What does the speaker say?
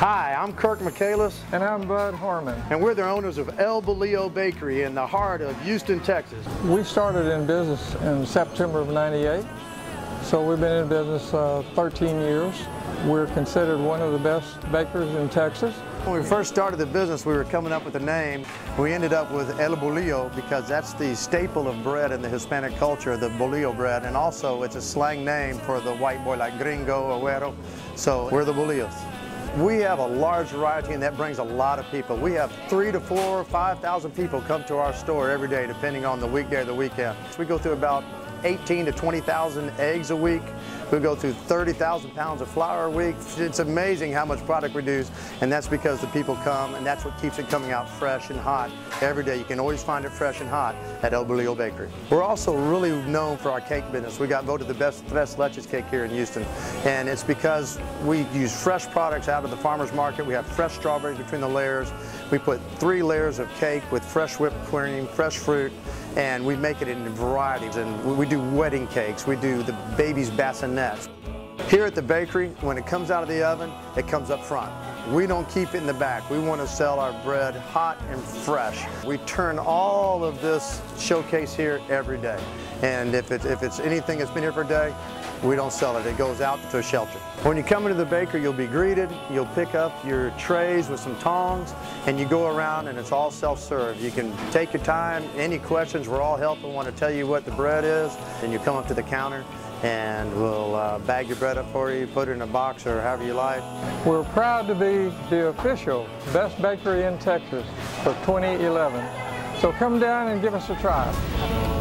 Hi, I'm Kirk Michaelis, And I'm Bud Harmon. and we're the owners of El Bolillo Bakery in the heart of Houston, Texas. We started in business in September of 98, so we've been in business uh, 13 years. We're considered one of the best bakers in Texas. When we first started the business, we were coming up with a name. We ended up with El Bolillo because that's the staple of bread in the Hispanic culture, the bolillo bread, and also it's a slang name for the white boy like gringo or güero. So we're the bolillos. We have a large variety and that brings a lot of people. We have three to four, 5,000 people come to our store every day depending on the weekday or the weekend. We go through about 18 to 20,000 eggs a week. We go through 30,000 pounds of flour a week. It's amazing how much product we do, and that's because the people come, and that's what keeps it coming out fresh and hot every day. You can always find it fresh and hot at El Bolillo Bakery. We're also really known for our cake business. We got voted the best Tres Leches cake here in Houston, and it's because we use fresh products out of the farmer's market. We have fresh strawberries between the layers. We put three layers of cake with fresh whipped cream, fresh fruit, and we make it in varieties. And we do wedding cakes. We do the baby's bassinets. Here at the bakery, when it comes out of the oven, it comes up front. We don't keep it in the back. We want to sell our bread hot and fresh. We turn all of this showcase here every day. And if, it, if it's anything that's been here for a day, we don't sell it. It goes out to a shelter. When you come into the bakery, you'll be greeted. You'll pick up your trays with some tongs, and you go around, and it's all self-serve. You can take your time. Any questions, we're all helping. Want to tell you what the bread is, and you come up to the counter, and we'll uh, bag your bread up for you, put it in a box or however you like. We're proud to be the official best bakery in Texas for 2011. So come down and give us a try.